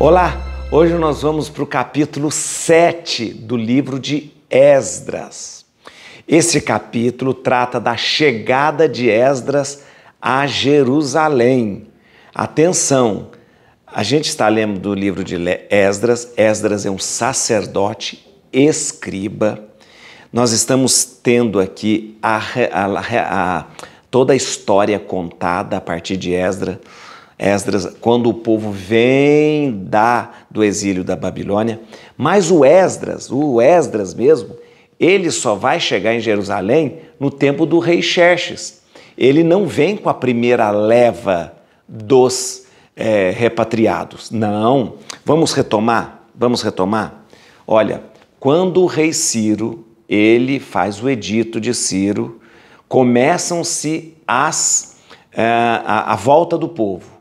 Olá, hoje nós vamos para o capítulo 7 do livro de Esdras. Esse capítulo trata da chegada de Esdras a Jerusalém. Atenção, a gente está lendo do livro de Esdras. Esdras é um sacerdote escriba. Nós estamos tendo aqui a, a, a, toda a história contada a partir de Esdras Esdras, quando o povo vem da, do exílio da Babilônia, mas o Esdras, o Esdras mesmo, ele só vai chegar em Jerusalém no tempo do rei Xerxes. Ele não vem com a primeira leva dos é, repatriados. Não. Vamos retomar? Vamos retomar? Olha, quando o rei Ciro, ele faz o edito de Ciro, começam-se as é, a, a volta do povo.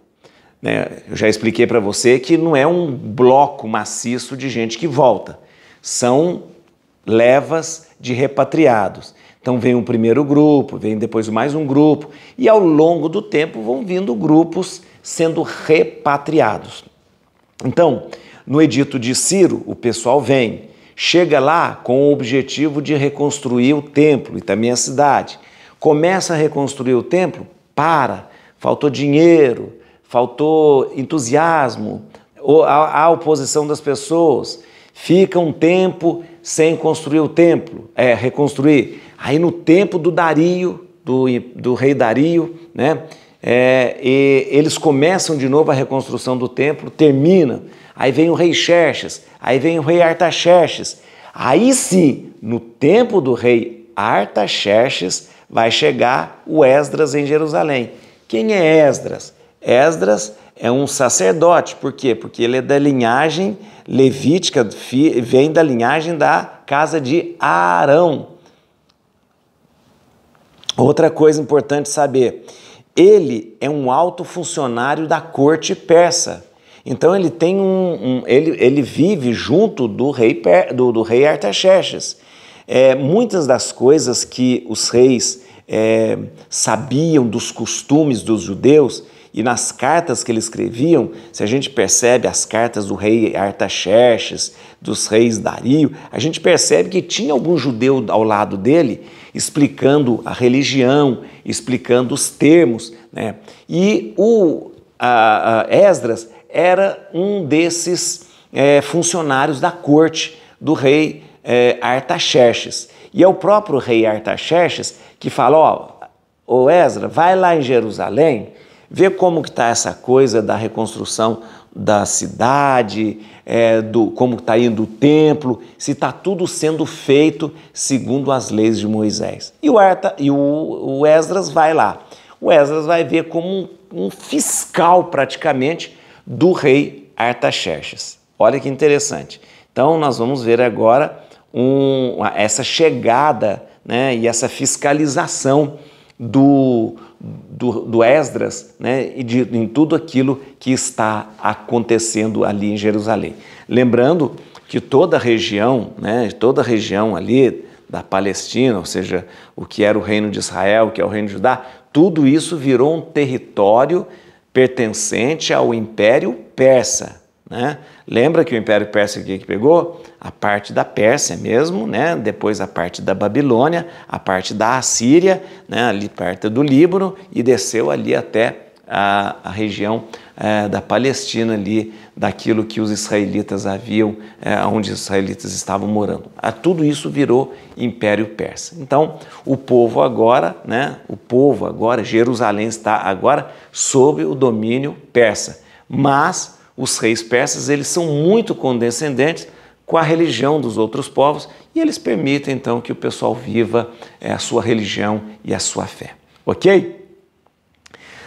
Né? Eu já expliquei para você que não é um bloco maciço de gente que volta, são levas de repatriados. Então vem um primeiro grupo, vem depois mais um grupo, e ao longo do tempo vão vindo grupos sendo repatriados. Então, no edito de Ciro, o pessoal vem, chega lá com o objetivo de reconstruir o templo e também a cidade. Começa a reconstruir o templo, para, faltou dinheiro, faltou entusiasmo, a, oposição das pessoas, fica um tempo sem construir o templo, é, reconstruir. Aí no tempo do Dario, do, do rei Dario, né, é, eles começam de novo a reconstrução do templo, termina. Aí vem o rei Xerxes, aí vem o rei Artaxerxes. Aí sim, no tempo do rei Artaxerxes, vai chegar o Esdras em Jerusalém. Quem é Esdras? Esdras é um sacerdote, por quê? Porque ele é da linhagem levítica, vem da linhagem da casa de Arão. Outra coisa importante saber, ele é um alto funcionário da corte persa. Então ele tem um, um ele, ele vive junto do rei do, do rei Artaxerxes. É, muitas das coisas que os reis é, sabiam dos costumes dos judeus, e nas cartas que eles escreviam, se a gente percebe as cartas do rei Artaxerxes, dos reis Dario, a gente percebe que tinha algum judeu ao lado dele explicando a religião, explicando os termos. Né? E o a, a Esdras era um desses é, funcionários da corte do rei é, Artaxerxes. E é o próprio rei Artaxerxes que fala: Ó, oh, Esdras, vai lá em Jerusalém Vê como que está essa coisa da reconstrução da cidade, é, do como está indo o templo, se está tudo sendo feito segundo as leis de Moisés. E o, Arta, e o, o Esdras vai lá. O Esdras vai ver como um, um fiscal praticamente do rei Artaxerxes. Olha que interessante. Então nós vamos ver agora um, essa chegada né, e essa fiscalização do, do, do Esdras né, e de, em tudo aquilo que está acontecendo ali em Jerusalém. Lembrando que toda a região, né, toda a região ali da Palestina, ou seja, o que era o reino de Israel, o que é o reino de Judá, tudo isso virou um território pertencente ao Império Persa. Né? Lembra que o Império Persa que pegou? A parte da Pérsia mesmo, né? depois a parte da Babilônia, a parte da Assíria, né? ali perto do Líbano, e desceu ali até a, a região é, da Palestina, ali, daquilo que os israelitas haviam, é, onde os israelitas estavam morando. A, tudo isso virou Império Persa. Então, o povo agora, né? o povo agora, Jerusalém está agora sob o domínio persa. Mas os reis persas eles são muito condescendentes com a religião dos outros povos e eles permitem então que o pessoal viva é, a sua religião e a sua fé. Ok?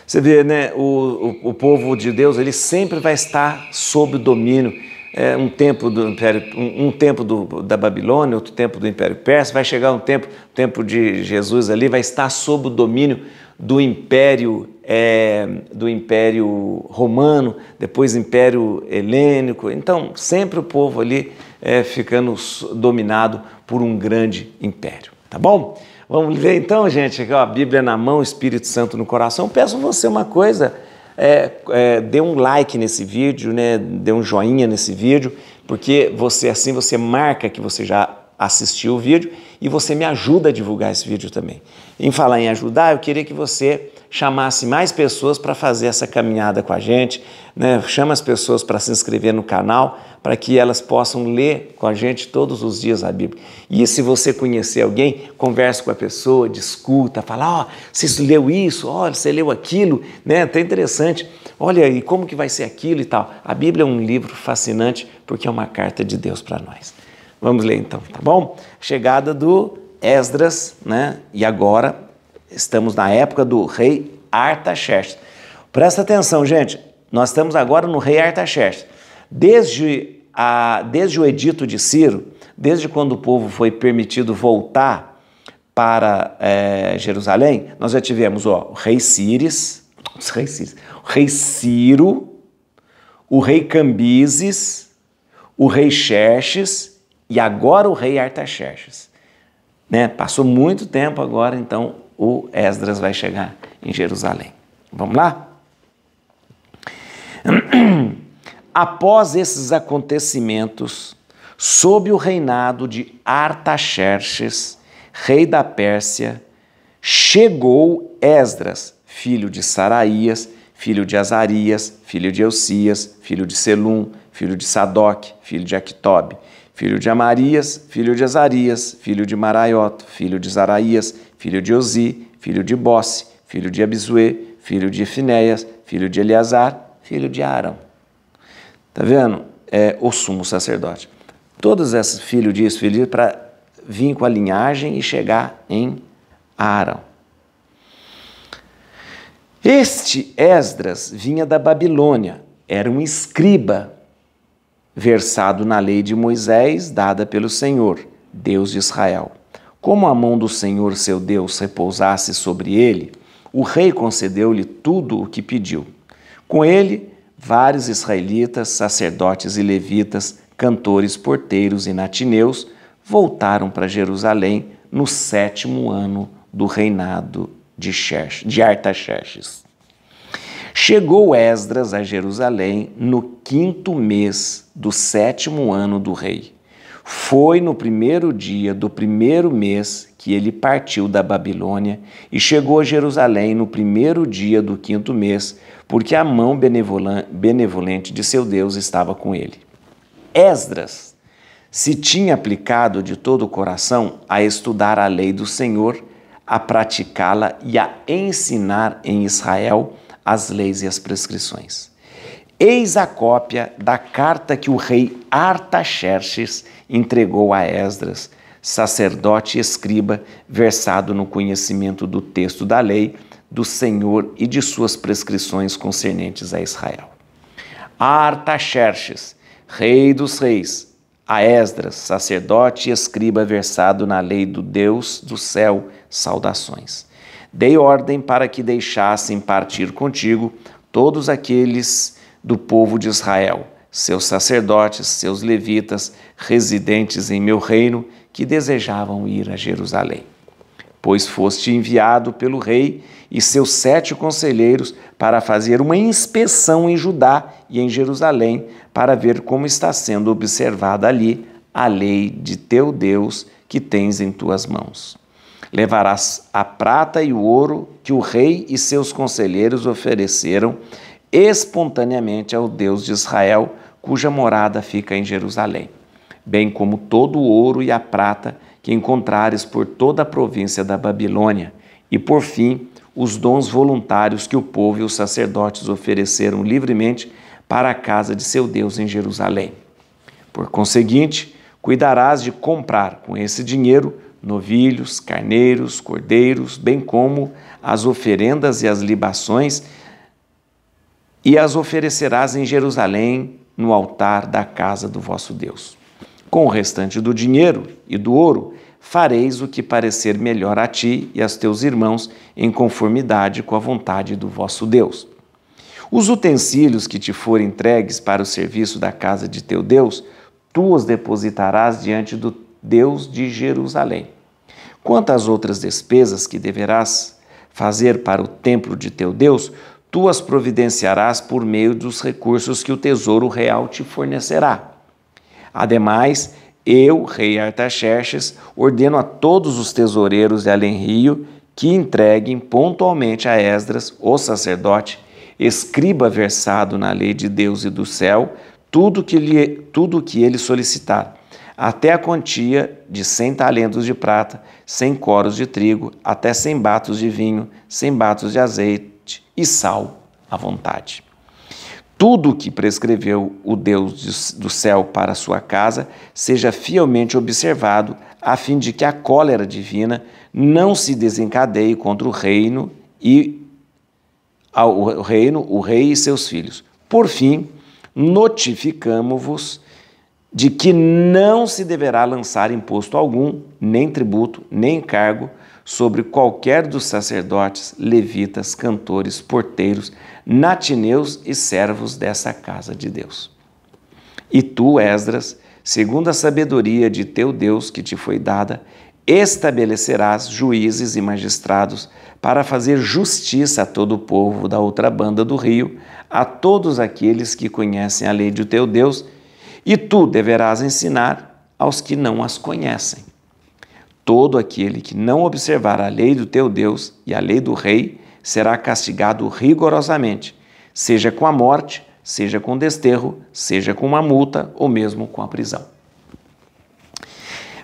Você vê, né? O, o, o povo de Deus ele sempre vai estar sob o domínio. É, um tempo do império, um, um tempo do, da Babilônia, outro tempo do Império Persa, vai chegar um tempo, o tempo de Jesus ali, vai estar sob o domínio do Império é, do Império Romano, depois Império Helênico. Então, sempre o povo ali é, ficando dominado por um grande império. Tá bom? Vamos ver então, gente, aqui, ó, a Bíblia na mão, Espírito Santo no coração. Peço você uma coisa, é, é, dê um like nesse vídeo, né? Dê um joinha nesse vídeo, porque você assim você marca que você já assistiu o vídeo e você me ajuda a divulgar esse vídeo também. Em falar em ajudar, eu queria que você chamasse mais pessoas para fazer essa caminhada com a gente, né? chama as pessoas para se inscrever no canal, para que elas possam ler com a gente todos os dias a Bíblia. E se você conhecer alguém, converse com a pessoa, discuta, fala, ó, oh, você leu isso, olha, você leu aquilo, né? Até interessante. Olha, e como que vai ser aquilo e tal. A Bíblia é um livro fascinante porque é uma carta de Deus para nós. Vamos ler então, tá bom? Chegada do Esdras, né? E agora estamos na época do rei Artaxerxes. Presta atenção, gente. Nós estamos agora no rei Artaxerxes. Desde, a, desde o edito de Ciro, desde quando o povo foi permitido voltar para é, Jerusalém, nós já tivemos ó, o rei Círis, o rei, Círis, o rei Ciro, o rei Cambises, o rei Xerxes e agora o rei Artaxerxes. Né? Passou muito tempo agora, então o Esdras vai chegar em Jerusalém. Vamos lá? Após esses acontecimentos, sob o reinado de Artaxerxes, rei da Pérsia, chegou Esdras, filho de Saraías, filho de Azarias, filho de Eucias, filho de Selum, filho de Sadoc, filho de Aquitobe, filho de Amarias, filho de Azarias, filho de Maraioto, filho de Zaraías, filho de Ozi, filho de Bosse, filho de Abisue, filho de Efinéias, filho de Eleazar, filho de Arão. Tá vendo? É o sumo sacerdote. Todos esses filhos disso, filhos para vir com a linhagem e chegar em Arão. Este Esdras vinha da Babilônia, era um escriba versado na lei de Moisés dada pelo Senhor, Deus de Israel. Como a mão do Senhor seu Deus repousasse sobre ele, o rei concedeu-lhe tudo o que pediu. Com ele, vários israelitas, sacerdotes e levitas, cantores, porteiros e natineus voltaram para Jerusalém no sétimo ano do reinado de, de Artaxerxes. Chegou Esdras a Jerusalém no quinto mês do sétimo ano do rei. Foi no primeiro dia do primeiro mês que ele partiu da Babilônia e chegou a Jerusalém no primeiro dia do quinto mês, porque a mão benevolente de seu Deus estava com ele. Esdras se tinha aplicado de todo o coração a estudar a lei do Senhor, a praticá-la e a ensinar em Israel as leis e as prescrições. Eis a cópia da carta que o rei Artaxerxes entregou a Esdras, sacerdote e escriba, versado no conhecimento do texto da lei do Senhor e de suas prescrições concernentes a Israel. Artaxerxes, rei dos reis, a Esdras, sacerdote e escriba versado na lei do Deus do céu, saudações. Dei ordem para que deixassem partir contigo todos aqueles do povo de Israel, seus sacerdotes, seus levitas, residentes em meu reino, que desejavam ir a Jerusalém. Pois foste enviado pelo rei e seus sete conselheiros para fazer uma inspeção em Judá e em Jerusalém, para ver como está sendo observada ali a lei de teu Deus que tens em tuas mãos. Levarás a prata e o ouro que o rei e seus conselheiros ofereceram espontaneamente ao Deus de Israel, cuja morada fica em Jerusalém, bem como todo o ouro e a prata que encontrares por toda a província da Babilônia, e por fim, os dons voluntários que o povo e os sacerdotes ofereceram livremente para a casa de seu Deus em Jerusalém. Por conseguinte, cuidarás de comprar com esse dinheiro novilhos, carneiros, cordeiros, bem como as oferendas e as libações, e as oferecerás em Jerusalém, no altar da casa do vosso Deus. Com o restante do dinheiro e do ouro, fareis o que parecer melhor a ti e aos teus irmãos, em conformidade com a vontade do vosso Deus. Os utensílios que te forem entregues para o serviço da casa de teu Deus, tu os depositarás diante do Deus de Jerusalém. Quanto às outras despesas que deverás fazer para o templo de teu Deus, tu as providenciarás por meio dos recursos que o tesouro real te fornecerá. Ademais, eu, rei Artaxerxes, ordeno a todos os tesoureiros de Além-Rio que entreguem pontualmente a Esdras, o sacerdote, escriba versado na lei de Deus e do céu, tudo que, lhe, tudo que ele solicitar, até a quantia de cem talentos de prata, cem coros de trigo, até cem batos de vinho, cem batos de azeite e sal à vontade. Tudo o que prescreveu o Deus do céu para sua casa seja fielmente observado, a fim de que a cólera divina não se desencadeie contra o reino e o reino, o rei e seus filhos. Por fim, notificamos-vos de que não se deverá lançar imposto algum, nem tributo, nem encargo sobre qualquer dos sacerdotes, levitas, cantores, porteiros, natineus e servos dessa casa de Deus. E tu, Esdras, segundo a sabedoria de teu Deus que te foi dada, estabelecerás juízes e magistrados para fazer justiça a todo o povo da outra banda do rio, a todos aqueles que conhecem a lei de teu Deus, e tu deverás ensinar aos que não as conhecem. Todo aquele que não observar a lei do teu Deus e a lei do rei será castigado rigorosamente, seja com a morte, seja com desterro, seja com uma multa ou mesmo com a prisão.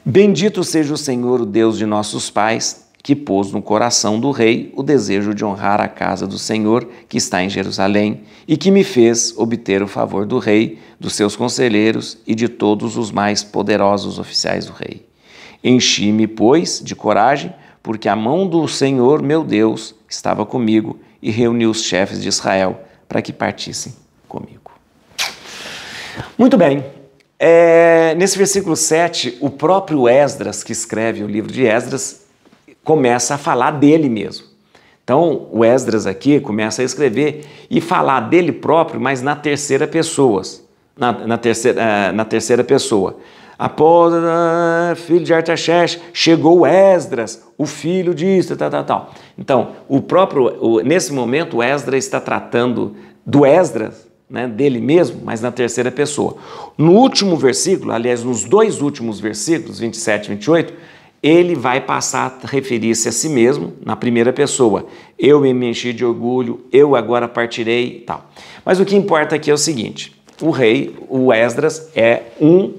Bendito seja o Senhor, o Deus de nossos pais, que pôs no coração do rei o desejo de honrar a casa do Senhor que está em Jerusalém e que me fez obter o favor do rei, dos seus conselheiros e de todos os mais poderosos oficiais do rei. Enchi-me, pois, de coragem, porque a mão do Senhor, meu Deus, estava comigo e reuni os chefes de Israel para que partissem comigo. Muito bem, é, nesse versículo 7, o próprio Esdras, que escreve o livro de Esdras, começa a falar dele mesmo. Então, o Esdras aqui começa a escrever e falar dele próprio, mas na terceira pessoa. Na, na, terceira, uh, na terceira pessoa. Após uh, filho de Artaxerxes, chegou Esdras, o filho disso, tal, tal, tal. Então, o próprio, o, nesse momento, o Esdras está tratando do Esdras né, dele mesmo, mas na terceira pessoa. No último versículo, aliás, nos dois últimos versículos, 27 e 28, ele vai passar a referir-se a si mesmo na primeira pessoa. Eu me enchi de orgulho, eu agora partirei e tal. Mas o que importa aqui é o seguinte: o rei, o Esdras, é um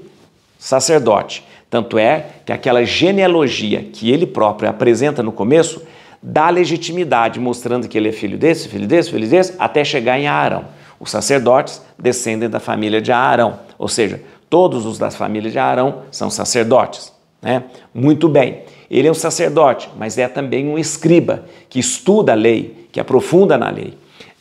sacerdote. Tanto é que aquela genealogia que ele próprio apresenta no começo dá legitimidade, mostrando que ele é filho desse, filho desse, filho desse, até chegar em Arão. Os sacerdotes descendem da família de Arão, ou seja, todos os da família de Arão são sacerdotes. Né? Muito bem, ele é um sacerdote, mas é também um escriba que estuda a lei, que aprofunda na lei.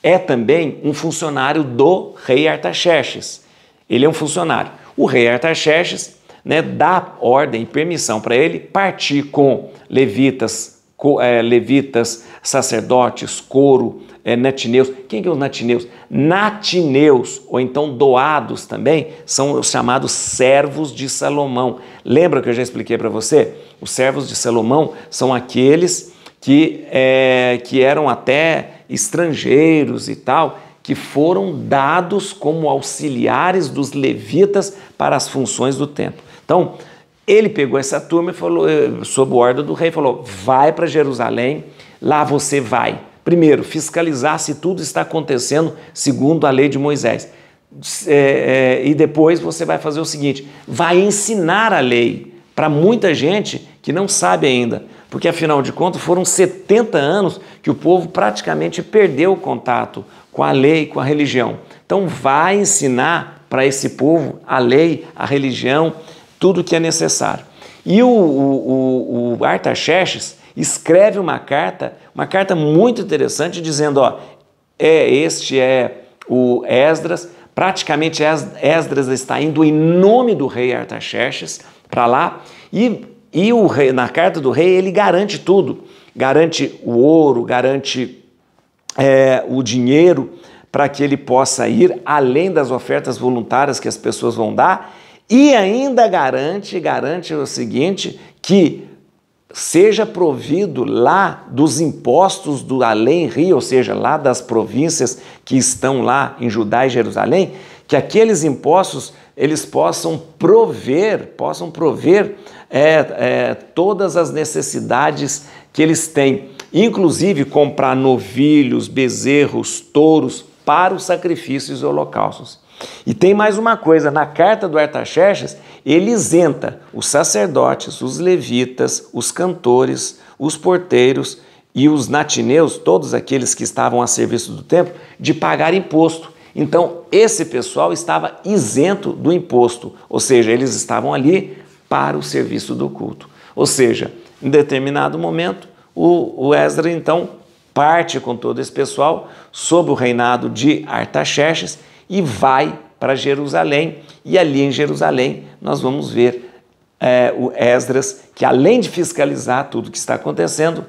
É também um funcionário do rei Artaxerxes. Ele é um funcionário. O rei Artaxerxes né, dá ordem e permissão para ele partir com levitas, co, é, levitas, sacerdotes, coro, é, natineus. Quem que é os natineus? Natineus, ou então doados também, são os chamados servos de Salomão. Lembra que eu já expliquei para você? Os servos de Salomão são aqueles que, é, que eram até estrangeiros e tal, que foram dados como auxiliares dos levitas para as funções do templo. Então, ele pegou essa turma e falou, eh, sob ordem do rei, falou: vai para Jerusalém, lá você vai Primeiro, fiscalizar se tudo está acontecendo segundo a lei de Moisés. É, é, e depois você vai fazer o seguinte: vai ensinar a lei para muita gente que não sabe ainda, porque afinal de contas foram 70 anos que o povo praticamente perdeu o contato com a lei, com a religião. Então, vai ensinar para esse povo a lei, a religião, tudo que é necessário. E o, o, o, o Artaxerxes escreve uma carta, uma carta muito interessante, dizendo: ó, é, este é o Esdras, praticamente Esdras está indo em nome do rei Artaxerxes para lá, e, e o rei, na carta do rei ele garante tudo: garante o ouro, garante é, o dinheiro para que ele possa ir além das ofertas voluntárias que as pessoas vão dar, e ainda garante, garante o seguinte, que seja provido lá dos impostos do além-rio, ou seja, lá das províncias que estão lá em Judá e Jerusalém, que aqueles impostos eles possam prover, possam prover é, é, todas as necessidades que eles têm, inclusive comprar novilhos, bezerros, touros para os sacrifícios e holocaustos. E tem mais uma coisa, na carta do Artaxerxes, ele isenta os sacerdotes, os levitas, os cantores, os porteiros e os natineus, todos aqueles que estavam a serviço do templo, de pagar imposto. Então, esse pessoal estava isento do imposto, ou seja, eles estavam ali para o serviço do culto. Ou seja, em determinado momento, o, Esdra então parte com todo esse pessoal sob o reinado de Artaxerxes e vai para Jerusalém. E ali em Jerusalém nós vamos ver é, o Esdras, que além de fiscalizar tudo que está acontecendo,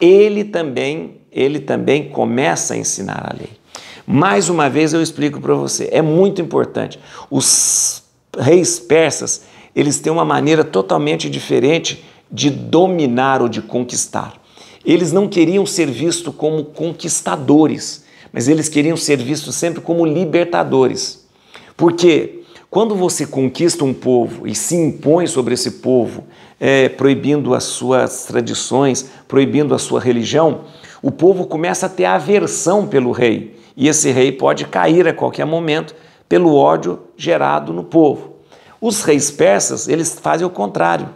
ele também, ele também começa a ensinar a lei. Mais uma vez eu explico para você, é muito importante. Os reis persas, eles têm uma maneira totalmente diferente de dominar ou de conquistar. Eles não queriam ser vistos como conquistadores, mas eles queriam ser vistos sempre como libertadores. Porque quando você conquista um povo e se impõe sobre esse povo, é, proibindo as suas tradições, proibindo a sua religião, o povo começa a ter aversão pelo rei. E esse rei pode cair a qualquer momento pelo ódio gerado no povo. Os reis persas, eles fazem o contrário.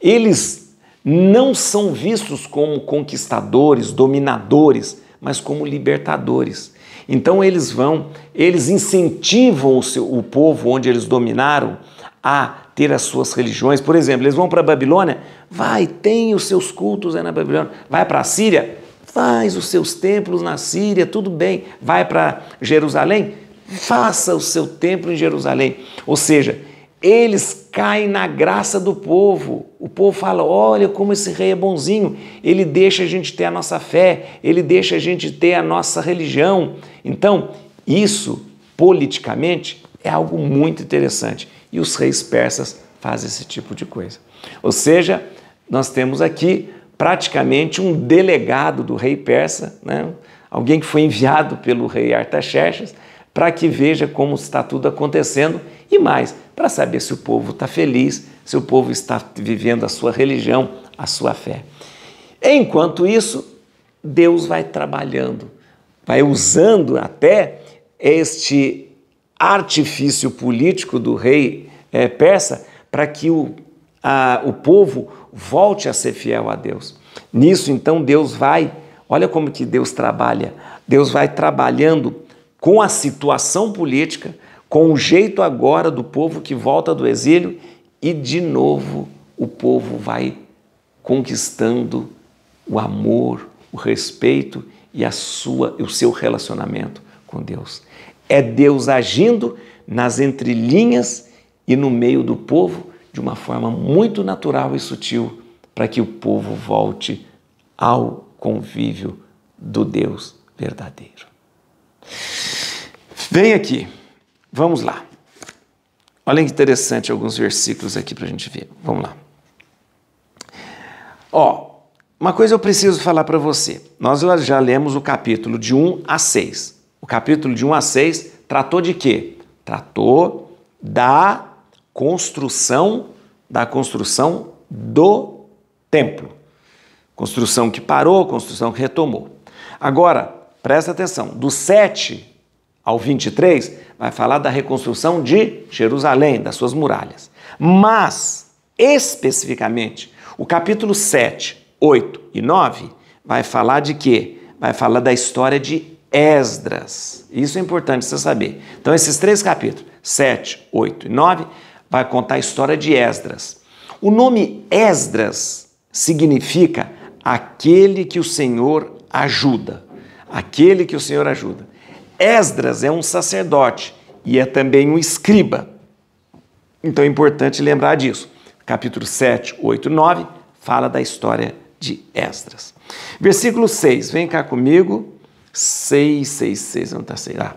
Eles não são vistos como conquistadores, dominadores, mas como libertadores. Então eles vão, eles incentivam o, seu, o povo onde eles dominaram a ter as suas religiões. Por exemplo, eles vão para a Babilônia, vai, tem os seus cultos aí na Babilônia. Vai para a Síria, faz os seus templos na Síria, tudo bem. Vai para Jerusalém, faça o seu templo em Jerusalém. Ou seja, eles caem na graça do povo. O povo fala: olha como esse rei é bonzinho, ele deixa a gente ter a nossa fé, ele deixa a gente ter a nossa religião. Então, isso, politicamente, é algo muito interessante. E os reis persas fazem esse tipo de coisa. Ou seja, nós temos aqui praticamente um delegado do rei persa, né? alguém que foi enviado pelo rei Artaxerxes para que veja como está tudo acontecendo e mais, para saber se o povo está feliz, se o povo está vivendo a sua religião, a sua fé. Enquanto isso, Deus vai trabalhando, vai usando até este artifício político do rei é, persa para que o, a, o povo volte a ser fiel a Deus. Nisso, então, Deus vai, olha como que Deus trabalha, Deus vai trabalhando com a situação política, com o jeito agora do povo que volta do exílio e de novo o povo vai conquistando o amor, o respeito e a sua, o seu relacionamento com Deus. É Deus agindo nas entrelinhas e no meio do povo de uma forma muito natural e sutil para que o povo volte ao convívio do Deus verdadeiro. Vem aqui. Vamos lá. Olha que interessante alguns versículos aqui para a gente ver. Vamos lá. Ó, uma coisa eu preciso falar para você. Nós já lemos o capítulo de 1 a 6. O capítulo de 1 a 6 tratou de quê? Tratou da construção da construção do templo. Construção que parou, construção que retomou. Agora, presta atenção, do 7 ao 23, vai falar da reconstrução de Jerusalém, das suas muralhas. Mas, especificamente, o capítulo 7, 8 e 9 vai falar de quê? Vai falar da história de Esdras. Isso é importante você saber. Então, esses três capítulos, 7, 8 e 9, vai contar a história de Esdras. O nome Esdras significa aquele que o Senhor ajuda. Aquele que o Senhor ajuda. Esdras é um sacerdote e é também um escriba. Então é importante lembrar disso. Capítulo 7, 8, 9 fala da história de Esdras. Versículo 6, vem cá comigo. 6, 6, 6, não está 6. Ah.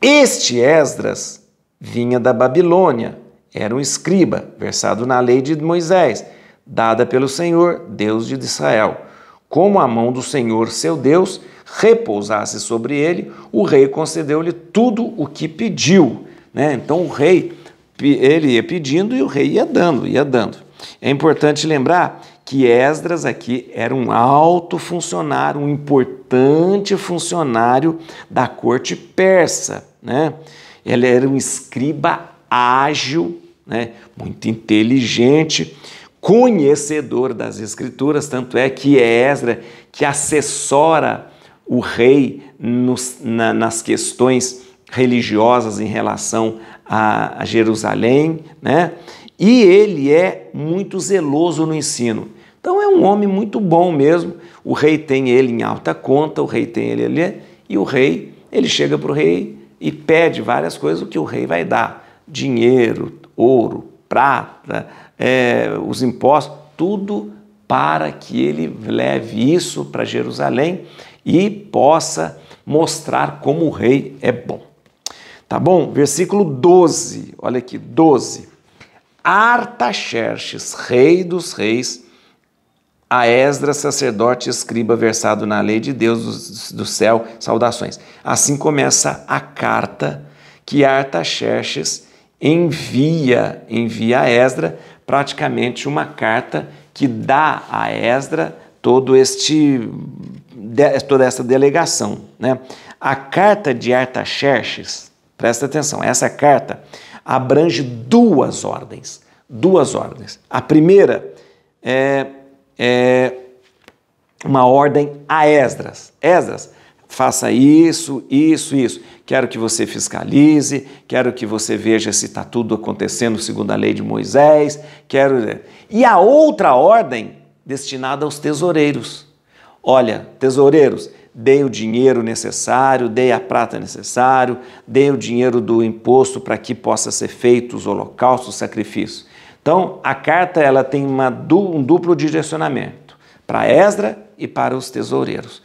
Este Esdras vinha da Babilônia, era um escriba, versado na lei de Moisés, dada pelo Senhor, Deus de Israel. Como a mão do Senhor, seu Deus, repousasse sobre ele, o rei concedeu-lhe tudo o que pediu. Né? Então o rei, ele ia pedindo e o rei ia dando, ia dando. É importante lembrar que Esdras aqui era um alto funcionário, um importante funcionário da corte persa. Né? Ele era um escriba ágil, né? muito inteligente, conhecedor das escrituras, tanto é que é Esdras que assessora o rei nos, na, nas questões religiosas em relação a, a Jerusalém, né? E ele é muito zeloso no ensino. Então é um homem muito bom mesmo. O rei tem ele em alta conta, o rei tem ele ali, e o rei, ele chega para o rei e pede várias coisas, o que o rei vai dar: dinheiro, ouro, prata, é, os impostos, tudo para que ele leve isso para Jerusalém e possa mostrar como o rei é bom. Tá bom? Versículo 12, olha aqui, 12. Artaxerxes, rei dos reis, a Esdras, sacerdote escriba versado na lei de Deus do, céu, saudações. Assim começa a carta que Artaxerxes envia, envia a Esdra, praticamente uma carta que dá a Esdra todo este toda essa delegação, né? A carta de Artaxerxes, presta atenção, essa carta abrange duas ordens, duas ordens. A primeira é é, uma ordem a Esdras. Esdras, faça isso, isso, isso. Quero que você fiscalize, quero que você veja se está tudo acontecendo segundo a lei de Moisés. Quero. E a outra ordem destinada aos tesoureiros. Olha, tesoureiros, dei o dinheiro necessário, dei a prata necessário, dei o dinheiro do imposto para que possa ser feito os holocaustos, os sacrifícios. Então, a carta ela tem uma, um duplo direcionamento para Esdra e para os tesoureiros.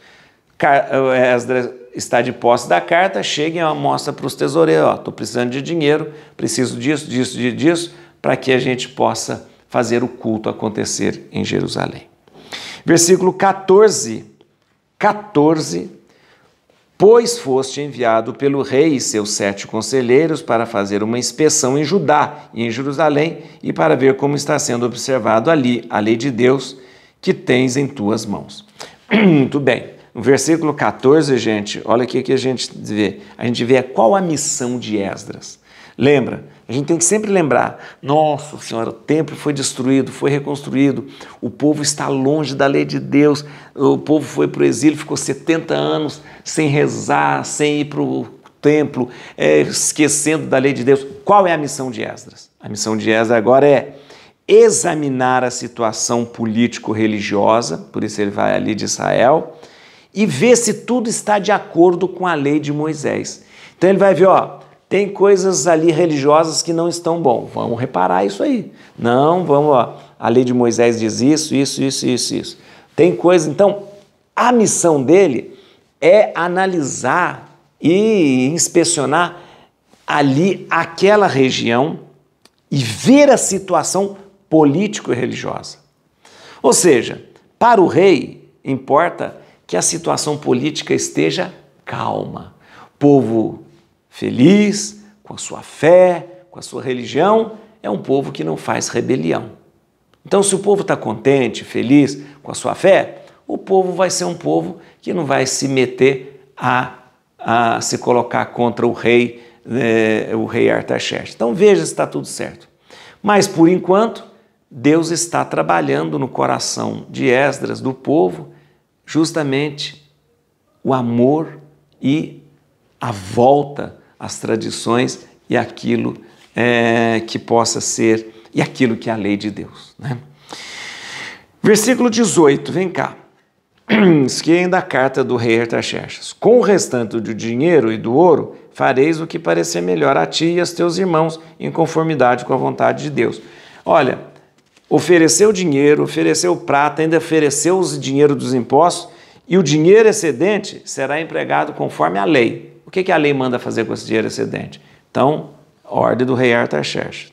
Esdra está de posse da carta, chega e mostra para os tesoureiros: estou precisando de dinheiro, preciso disso, disso, disso, para que a gente possa fazer o culto acontecer em Jerusalém. Versículo 14. 14 Pois foste enviado pelo rei e seus sete conselheiros para fazer uma inspeção em Judá e em Jerusalém e para ver como está sendo observado ali a lei de Deus que tens em tuas mãos. Muito bem. No versículo 14, gente, olha o que a gente vê. A gente vê qual a missão de Esdras. Lembra? A gente tem que sempre lembrar: nossa Senhora, o templo foi destruído, foi reconstruído, o povo está longe da lei de Deus, o povo foi para o exílio, ficou 70 anos sem rezar, sem ir para o templo, é, esquecendo da lei de Deus. Qual é a missão de Esdras? A missão de Esdras agora é examinar a situação político-religiosa, por isso ele vai ali de Israel, e ver se tudo está de acordo com a lei de Moisés. Então ele vai ver, ó, tem coisas ali religiosas que não estão bom. Vamos reparar isso aí. Não, vamos, ó, a lei de Moisés diz isso, isso, isso, isso, isso. Tem coisa, então, a missão dele é analisar e inspecionar ali aquela região e ver a situação político e religiosa. Ou seja, para o rei importa que a situação política esteja calma. Povo feliz com a sua fé, com a sua religião, é um povo que não faz rebelião. Então, se o povo está contente, feliz com a sua fé, o povo vai ser um povo que não vai se meter a, a se colocar contra o rei, né, o rei Artaxerxes. Então, veja se está tudo certo. Mas, por enquanto, Deus está trabalhando no coração de Esdras, do povo, justamente o amor e a volta as tradições e aquilo é, que possa ser, e aquilo que é a lei de Deus. Né? Versículo 18, vem cá. que ainda a carta do rei Artaxerxes. Com o restante do dinheiro e do ouro, fareis o que parecer melhor a ti e aos teus irmãos, em conformidade com a vontade de Deus. Olha, ofereceu dinheiro, ofereceu prata, ainda ofereceu o dinheiro dos impostos, e o dinheiro excedente será empregado conforme a lei que, que a lei manda fazer com esse dinheiro excedente? Então, ordem do rei Artaxerxes.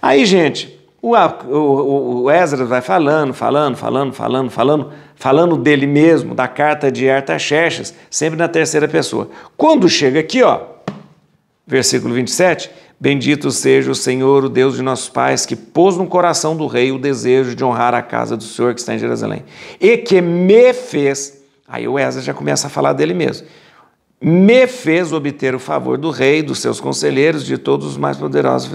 Aí, gente, O, o, o vai falando, falando, falando, falando, falando, falando dele mesmo, da carta de Artaxerxes, sempre na terceira pessoa. Quando chega aqui, ó, versículo 27, Bendito seja o Senhor, o Deus de nossos pais, que pôs no coração do rei o desejo de honrar a casa do Senhor que está em Jerusalém, e que me fez. Aí o Esdras já começa a falar dele mesmo. Me fez obter o favor do rei, dos seus conselheiros, de todos os mais poderosos.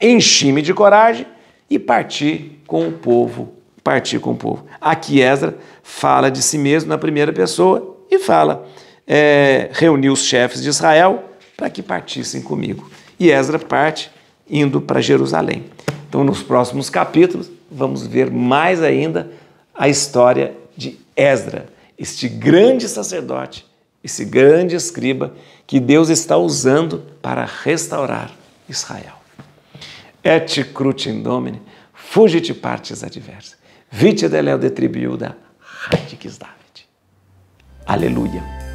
Enchi-me de coragem e parti com o povo. Parti com o povo. Aqui Esdras fala de si mesmo na primeira pessoa e fala: é, reuniu os chefes de Israel para que partissem comigo e Esdra parte indo para Jerusalém. Então, nos próximos capítulos, vamos ver mais ainda a história de Esdra, este grande sacerdote, esse grande escriba que Deus está usando para restaurar Israel. Et crutim domine, fugit partes adversas, vite deleo de tribiuda, radix David. Aleluia.